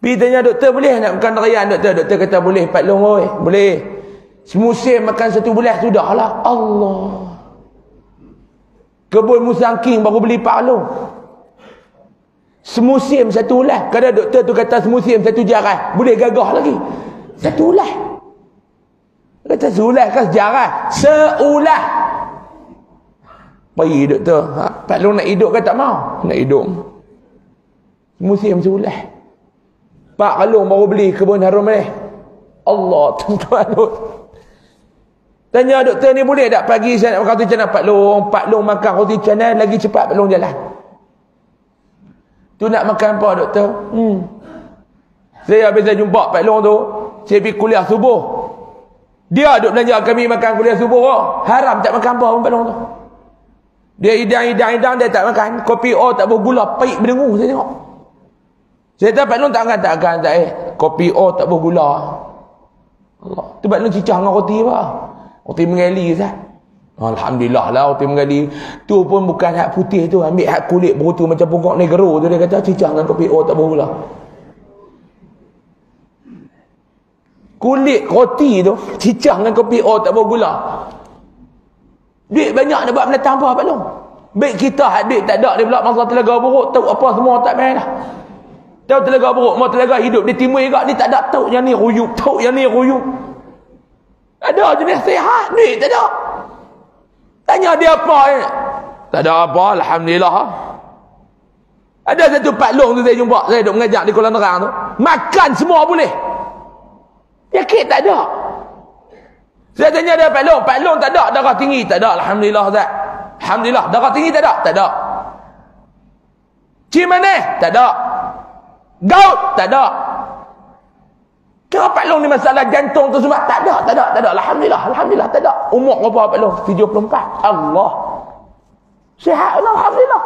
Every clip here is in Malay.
Pergi tanya doktor boleh nak makan durian doktor? Doktor kata boleh Pak Long oi. Boleh. Semusim makan satu bulan sudahlah. Allah. Kebun musangking baru beli Pak Long. Semusim satu ulah. Kadang doktor tu kata semusim satu jarah. Boleh gagah lagi. Satu ulah. Kata seulah kan sejarah. Seulah. Pergi doktor. Ha, Pak Long nak hidup kan tak mau? Nak hidup. Musim seulah. Pak Kalung baru beli kebun harum ni. Allah tuan-tuan. Tanya doktor ni boleh tak pagi saya nak makan roti canai Pak Long. Pak Long makan roti canai lagi cepat Pak Long jalan. Tu nak makan apa doktor? Hmm. Saya habis saya jumpa Pak Long tu. Saya pergi kuliah subuh. Dia duk belanja kami makan kuliah subuh. Oh. Haram tak makan apa pun Pak Long tu. Dia hidang-hidang-hidang dia tak makan. Kopi O tak bergula. Pahit berdengu saya tengok. Saya tahu Pak Long tak akan tak akan tak eh. Kopi O tak bergula. Allah. Tu Pak Long cicah dengan roti apa? Roti mengali Ustaz. Alhamdulillah lah roti mengali. Tu pun bukan hak putih tu. Ambil hak kulit berutu macam pokok negro tu. Dia kata cicah dengan kopi O tak bergula. Kulit roti tu. Cicah dengan kopi O tak bergula. Duit banyak nak buat mendatang apa Pak Long? Baik kita hak duit tak ada. Dia pula masa telaga buruk. Tahu apa semua tak main dah. Tahu telaga buruk, mau telaga hidup di timur juga ni tak ada tahu yang ni ruyuk, tahu yang ni ruyuk. Ada jenis sehat ni, tak ada. Tanya dia apa ni? Tak ada apa, alhamdulillah. Ada satu Pak Long tu saya jumpa, saya duk mengajar di Kuala Nerang tu. Makan semua boleh. Yakin tak ada. Saya tanya dia Pak Long, Pak Long tak ada darah tinggi, tak ada alhamdulillah Zat. Alhamdulillah, darah tinggi tak ada, tak ada. Cimane? Tak ada. Gaut tak ada. Kira Pak Long ni masalah jantung tu semua tak ada, tak ada, tak ada. Alhamdulillah, alhamdulillah tak ada. Umur berapa Pak Long? 74. Allah. Sihat Allah, alhamdulillah.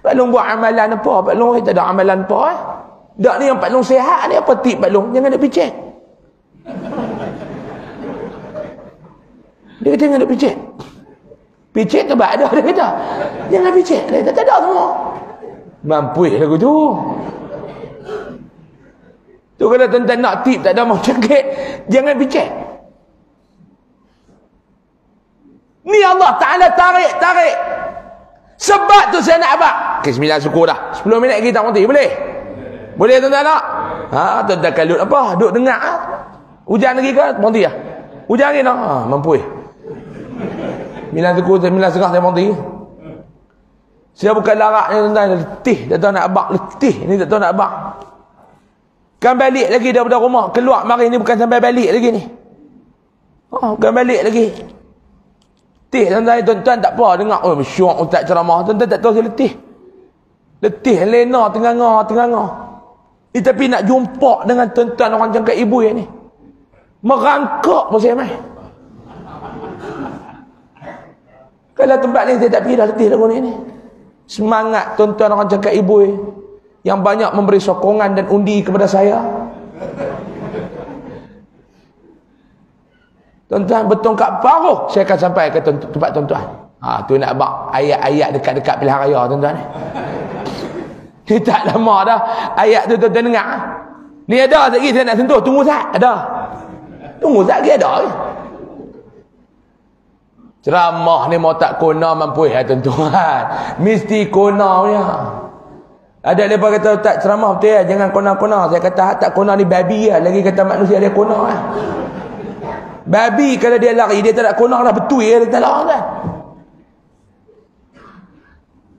Pak Long buat amalan apa? Pak Long tak ada amalan apa eh? Tak ni yang Pak Long sihat ni apa tip Pak Long? Jangan nak picit. Dia kata jangan nak picit. Picit tu ada dia kata. Jangan picit. Dia kata tak ada semua. Mampu lagu tu. Tu kalau tuan-tuan nak tip tak ada mau cakap, jangan bicak. Ni Allah Ta'ala tarik, tarik. Sebab tu saya nak abang. Okay, sembilan suku dah. Sepuluh minit kita nanti, boleh? Boleh tuan-tuan tak? Ha, tuan-tuan kalut apa? Duk dengar. Ha? Hujan lagi ke? Nanti lah. Hujan lagi tak? Ha, mampu. Sembilan suku, sembilan setengah saya nanti. Saya bukan larak ni tuan-tuan letih tak tahu nak abak letih ni tak tahu nak abak. Kan balik lagi daripada rumah keluar mari ni bukan sampai balik lagi ni. Oh, kan balik lagi. Letih tuan-tuan tuan-tuan tak apa dengar oh syok ustaz ceramah tuan-tuan tak tahu saya letih. Letih lena tengah-tengah tengah-tengah. Ni tapi nak jumpa dengan tuan-tuan orang jangka ibu yang ni. Merangkak pun saya mai. Kalau tempat ni saya tak pergi dah letih lagu ni ni semangat tuan-tuan orang cakap ibu yang banyak memberi sokongan dan undi kepada saya. Tuan-tuan bertongkat paruh saya akan sampai ke tempat tuan-tuan. Ha, tu nak bak ayat-ayat dekat-dekat pilihan raya tuan-tuan ni tak lama dah ayat tu tuan-tuan dengar. Ni ada lagi saya nak sentuh? Tunggu sat ada. Tunggu sat lagi ada Ceramah ni mau tak kona mampu ya tuan-tuan. Mesti kona punya. Ada lepas kata tak ceramah betul ya, jangan kona-kona. Saya kata tak kona ni babi ya, lagi kata manusia dia kona ya. Babi kalau dia lari dia tak nak kona lah betul ya dia tak lari kan.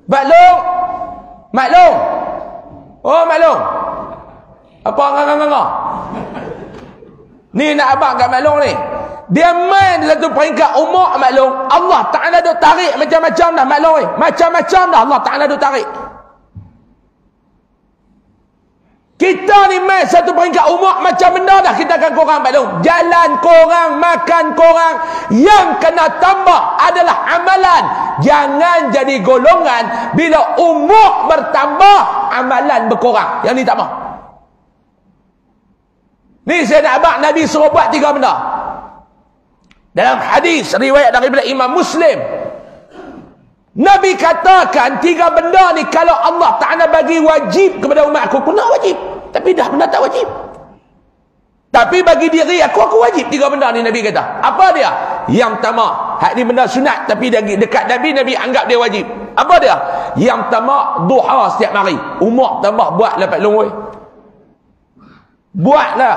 Maklum. Maklum. Oh maklum. Apa nganga-nganga? Ni nak abang kat maklum ni. Dia main di satu peringkat umur maklum. Allah Ta'ala duk tarik macam-macam dah maklum. Eh. Macam-macam dah Allah Ta'ala duk tarik. Kita ni main satu peringkat umur macam benda dah kita akan korang maklum. Jalan korang, makan korang. Yang kena tambah adalah amalan. Jangan jadi golongan bila umur bertambah, amalan berkurang. Yang ni tak mahu. Ni saya nak abang Nabi suruh buat tiga benda. Dalam hadis riwayat daripada Imam Muslim Nabi katakan tiga benda ni kalau Allah Ta'ala bagi wajib kepada umat aku, nak wajib. Tapi dah benda tak wajib. Tapi bagi diri aku, aku wajib tiga benda ni Nabi kata. Apa dia? Yang pertama, hak ni benda sunat tapi dekat Nabi, Nabi anggap dia wajib. Apa dia? Yang pertama, duha setiap hari. Umar tambah buatlah Pak Long. Buatlah.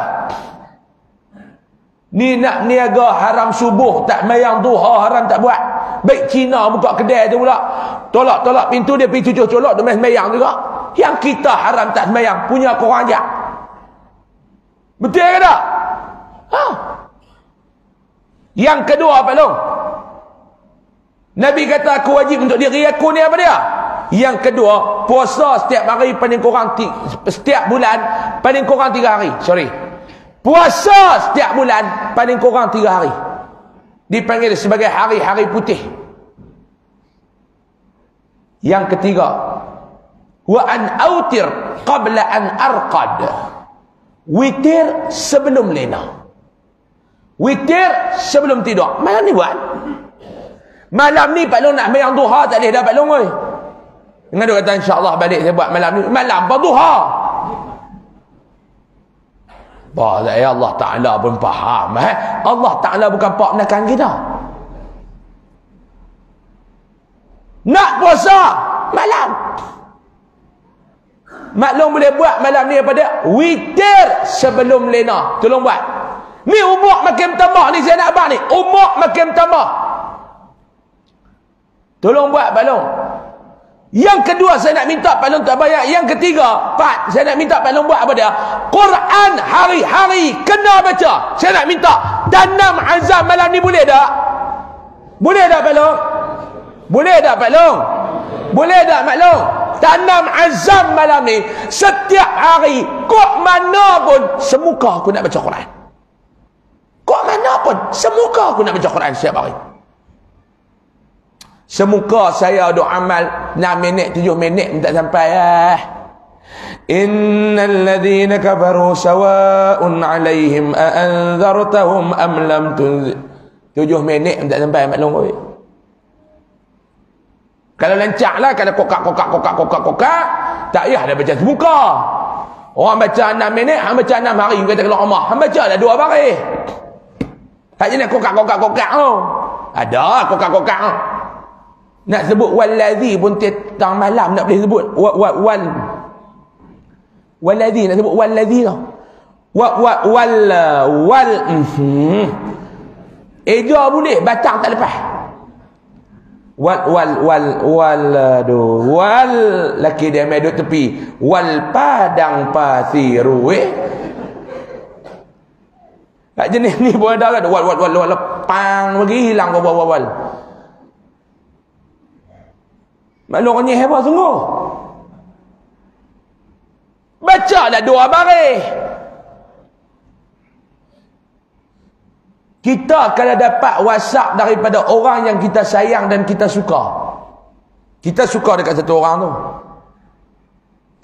Ni nak niaga haram subuh tak mayang duha haram tak buat. Baik Cina buka kedai tu pula. Tolak-tolak pintu dia pergi tujuh colok dia mayang juga. Yang kita haram tak mayang punya korang aja. Betul ke tak? Ha? Yang kedua apa long? Nabi kata aku wajib untuk diri aku ni apa dia? Yang kedua, puasa setiap hari paling kurang setiap bulan paling kurang tiga hari. Sorry. Puasa setiap bulan paling kurang tiga hari. Dipanggil sebagai hari-hari putih. Yang ketiga. Wa an autir qabla an arqad. Witir sebelum lena. Witir sebelum tidur. Malam ni buat. Malam ni Pak Long nak mayang duha tak boleh dah Pak Long. Dengan dia kata insyaAllah balik saya buat malam ni. Malam apa duha? Bah, ya Allah Ta'ala pun faham. Eh? Allah Ta'ala bukan pak menekan kita. Nak puasa malam. Maklum boleh buat malam ni apa dia? Witir sebelum lena. Tolong buat. Ni umur makin tambah ni saya nak abang ni. Umur makin tambah. Tolong buat balong. Yang kedua saya nak minta Pak Long tak bayar. Yang ketiga, Pak, saya nak minta Pak Long buat apa dia? Quran hari-hari kena baca. Saya nak minta tanam azam malam ni boleh tak? Boleh tak Pak Long? Boleh tak Pak Long? Boleh tak Pak Long? Tanam azam malam ni setiap hari kok mana pun semuka aku nak baca Quran. Kok mana pun semuka aku nak baca Quran setiap hari. Semuka saya ada amal 6 minit 7 minit pun tak sampai eh. Innal ladzina kafaru sawa'un 'alaihim a anzartahum am lam tunzir. 7 minit pun tak sampai maklum oi. Kalau lancaklah kalau kokak kokak kokak kokak kokak tak payah dah baca semuka. Orang baca 6 minit, hang baca 6 hari kata kalau Umar. Hang baca dah 2 hari. Tak jenis kokak kokak kokak tu. Ada kokak kokak tu. Nak sebut waladhi pun tang malam nak boleh sebut. Wal wal wal waladhi nak sebut waladhi tau. Wal wal wal wal mhm. Eja boleh, batang tak lepas. Wal wal wal wal aduh wal laki dia mai duduk tepi. Wal padang pasiru eh. Tak jenis ni pun ada. Wal wal wal wal pang bagi hilang wal wal wal. Maklum orang ni hebat sungguh. Baca dah dua baris. Kita kalau dapat whatsapp daripada orang yang kita sayang dan kita suka. Kita suka dekat satu orang tu.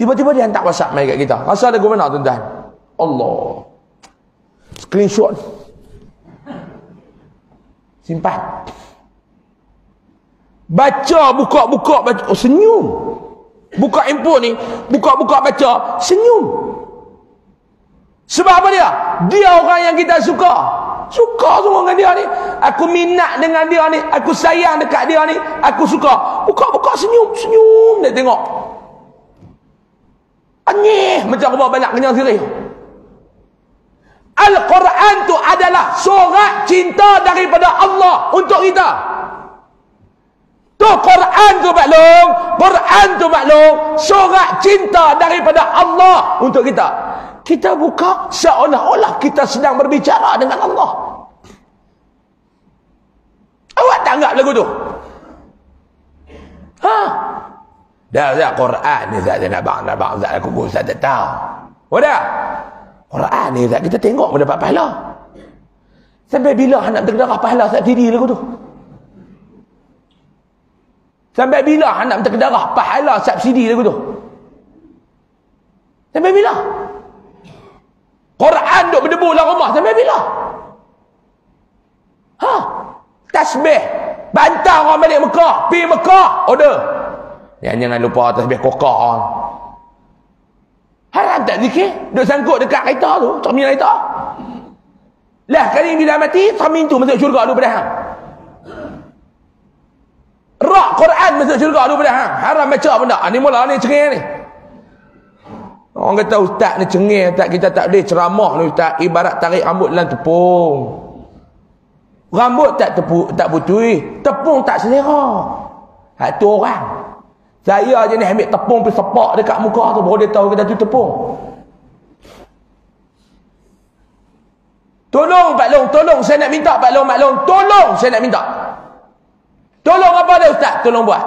Tiba-tiba dia hantar whatsapp mai kat kita. Rasa ada guna tuan-tuan. Allah. Screenshot. Simpan. Baca, buka-buka, baca. Oh, senyum. Buka handphone ni, buka-buka baca, senyum. Sebab apa dia? Dia orang yang kita suka. Suka semua dengan dia ni. Aku minat dengan dia ni. Aku sayang dekat dia ni. Aku suka. Buka-buka senyum, senyum. Dia tengok. Anyih. Macam rumah banyak kenyang sirih. Al-Quran tu adalah surat cinta daripada Allah untuk kita. Tu Quran tu maklum, Quran tu maklum, surat cinta daripada Allah untuk kita. Kita buka seolah-olah kita sedang berbicara dengan Allah. Awak tak anggap lagu tu? Ha? Dah dah Quran ni Zat nak bang nak bang Zat aku pun Zat tak tahu. Wadah. Quran ni Zat kita tengok mendapat pahala. Sampai bila nak terdengar pahala Zat diri lagu tu? Sampai bila anak terkedarah pahala subsidi lagu tu? Sampai bila? Quran duk berdebu dalam rumah sampai bila? Ha? Tasbih Bantang orang balik Mekah. Pergi Mekah. Order. Yang jangan lupa atas biar kokak. Haram tak zikir? Duk sangkut dekat kereta tu. Cermin kereta. Lah kali bila mati, cermin tu masuk syurga dulu pada. Rak Quran masuk syurga dulu pada hang. Haram baca benda. Ni mula ni cengih ni. Orang kata ustaz ni cengih. Tak kita tak boleh ceramah ni ustaz. Ibarat tarik rambut dalam tepung. Rambut tak tepu, tak putui. Tepung tak selera. Ha, tu orang. Saya je ni ambil tepung pergi sepak dekat muka tu. Baru dia tahu kita tu tepung. Tolong Pak Long, tolong saya nak minta Pak Long, Pak Long. Tolong saya nak minta. Tolong apa dia Ustaz? Tolong buat.